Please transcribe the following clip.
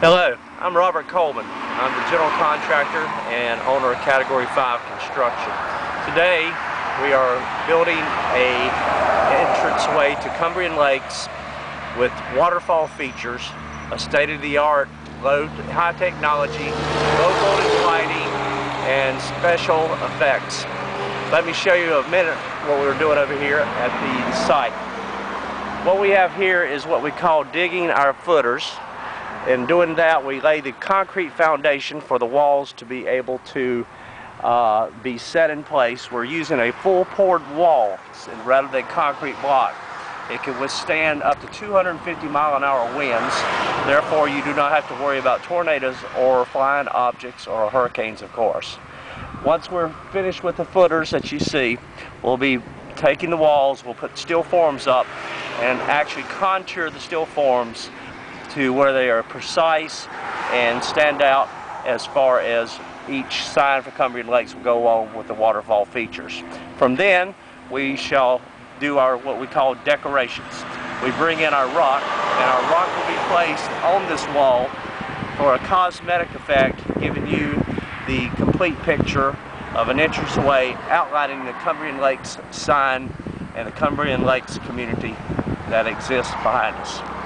Hello, I'm Robert Coleman. I'm the general contractor and owner of Category 5 Construction. Today we are building a entranceway to Cumbrian Lakes with waterfall features, a state-of-the-art low high technology, low voltage lighting, and special effects. Let me show you a minute what we're doing over here at the site. What we have here is what we call digging our footers in doing that, we lay the concrete foundation for the walls to be able to uh, be set in place. We're using a full poured wall rather than concrete block. It can withstand up to 250 mile an hour winds. Therefore, you do not have to worry about tornadoes or flying objects or hurricanes, of course. Once we're finished with the footers that you see, we'll be taking the walls, we'll put steel forms up and actually contour the steel forms to where they are precise and stand out as far as each sign for Cumbrian Lakes will go along with the waterfall features. From then, we shall do our what we call decorations. We bring in our rock, and our rock will be placed on this wall for a cosmetic effect, giving you the complete picture of an entranceway outlining the Cumbrian Lakes sign and the Cumbrian Lakes community that exists behind us.